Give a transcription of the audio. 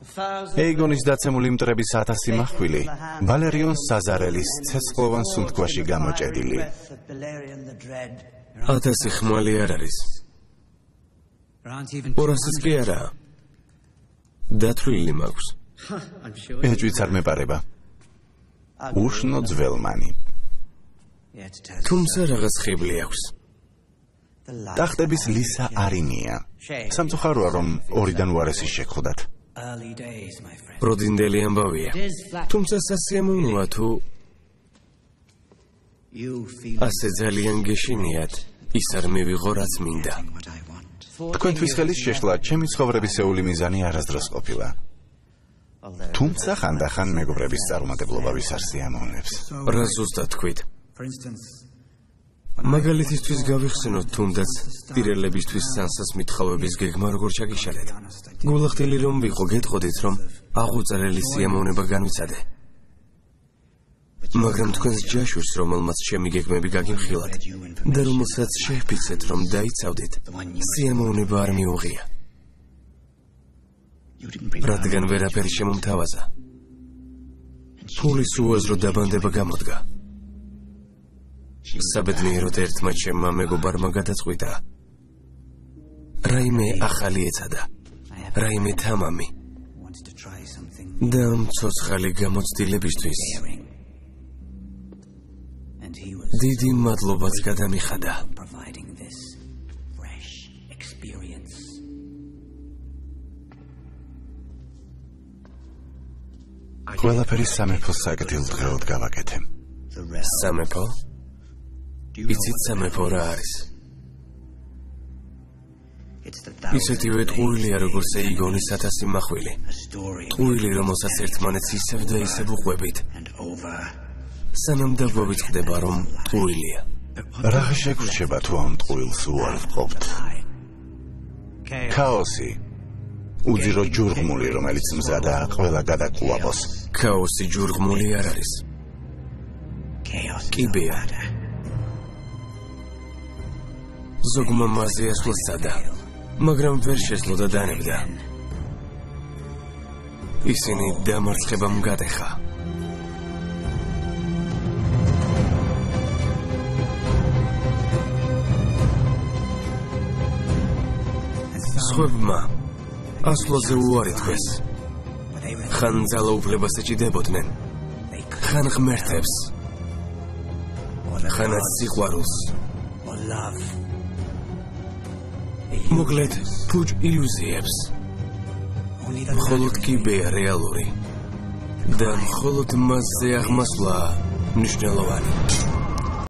ეიგონის დაცემული მტრების 1000 მახვილი ვალერიონ საზარელის ცეცხლოვან სუნთქვაში გამოჭედილი. ათასი ხმალი არ არის. ორასიც კი არა. დათვლილი მაქვს. ეჭვიც არ მეპარება. უშნო ძველმანი. თუმცა რაღაც ხიბლი აქვს. ტახტების ლისა არინია. სამწუხაროა რომ ორიდან უარესი შეგხვდათ. პროდინდელი ამბავია. თუმცა სასიამოვნოა თუ ასე ძალიან გეშინიათ, ის არ მივიღო რაც მინდა. თქვენთვის ხელის შეშლა ჩემი ცხოვრებისეული მიზანი არასდროს ყოფილა. თუმცა ხანდახან მეგობრების წარუმატებლობა ვისარსიამოვნებს. რა ზუსტად თქვით? მაგალითისთვის გავიხსენოთ თუნდაც პირელებისთვის სანსას მithყავების გეგმა როგორ ჩაგიშალეთ. გულახდელი რომ ვიყო, გეტყოდით რომ აღუწერელი სიამოვნება განვიცადე. მაგრამ თქვენს ჯაშუშს რომელმაც ჩემი გეგმები გაგიმხილათ და რომელსაც შეფიცეთ რომ დაიცავდით, სიამოვნება არ მიუღია. რადგან ვერაფერი შემომთავაზა. ფულის უაზრო დაბანდება გამოდგა. საბედნიეროდ ერთმა ჩემმა მეგობარმა გადაწყვიტა. რაიმე ახალი ეცადა. რაიმე თამამი. და მцоცხალი გამოცდილებისთვის დიდი მადლობაც გადამიხადა. ყველაფერი სამეფოს საგდილ დღეოდ გავაკეთე. სამეფო? იცით სამეფო რა არის? ისეთივე ტყუილია როგორც ეიგონის ათასი მახვილი. ტყუილი რომელსაც ერთმანეთს ისევ და ისევ უყვებით. სანამ დაგვავიწყდება რომ ტყუილია. რა შეგვრჩება თუ ამ ტყუილს უარ ვყოფთ? ქაოსი. უძირო ჯურღმული რომელიც მზადა ყველა გადაკლავოს. ქაოსი ჯურღმული არ არის. კიბეა. ზოგმა მასე ასვლასადა, მაგრამ ვერ შეძლო და დანებდა. ისინი დამარცხებამ გადეხა. სხვებმა ასვლაზე უარი თქვეს. ხან ძალაუფლებას ეჭიდებოდნენ. ხან ღმერთებს. ხანაც სიყვარულს. მოკლედ, ფუჭ ილუზიებს. მხოლოდ კიბეა რეალური. და მხოლოდ მასზე აღმასვლა მნიშვნელოვანი.